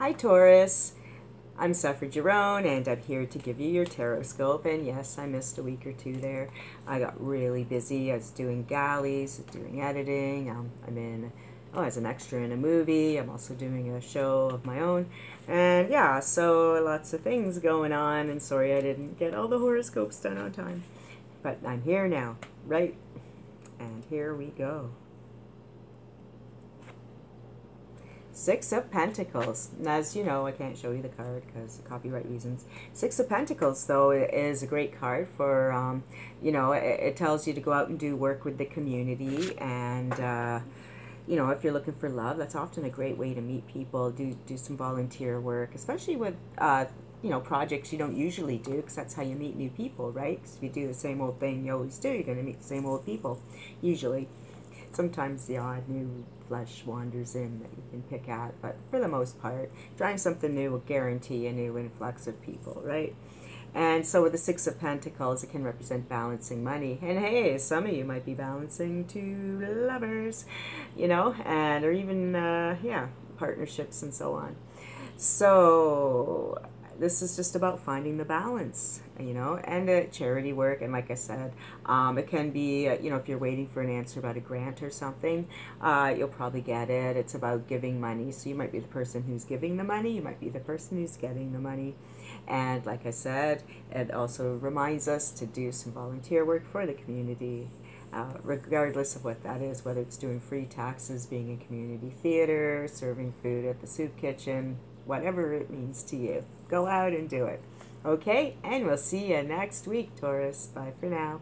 Hi, Taurus. I'm Sèphera Girón, and I'm here to give you your tarotscope. And yes, I missed a week or two there. I got really busy. I was doing galleys, doing editing. Um, I'm in, oh, as an extra in a movie. I'm also doing a show of my own. And yeah, so lots of things going on. And sorry I didn't get all the horoscopes done on time. But I'm here now, right? And here we go. Six of Pentacles. As you know, I can't show you the card because of copyright reasons. Six of Pentacles, though, is a great card for, um, you know, it, it, tells you to go out and do work with the community. And, uh, you know, if you're looking for love, that's often a great way to meet people, do, do some volunteer work, especially with, uh, you know, projects you don't usually do because that's how you meet new people, right? Because if you do the same old thing you always do, you're going to meet the same old people, usually. Sometimes the odd new flesh wanders in that you can pick at, but for the most part, trying something new will guarantee a new influx of people, right? And so with the Six of Pentacles, it can represent balancing money. And hey, some of you might be balancing two lovers, you know, and or even, uh, yeah, partnerships and so on. So this is just about finding the balance, you know, and uh, charity work. And like I said, um, it can be, uh, you know, if you're waiting for an answer about a grant or something, uh, you'll probably get it. It's about giving money. So you might be the person who's giving the money, you might be the person who's getting the money. And like I said, it also reminds us to do some volunteer work for the community. Uh, regardless of what that is, whether it's doing free taxes, being in community theater, serving food at the soup kitchen, whatever it means to you. Go out and do it. Okay, and we'll see you next week, Taurus. Bye for now.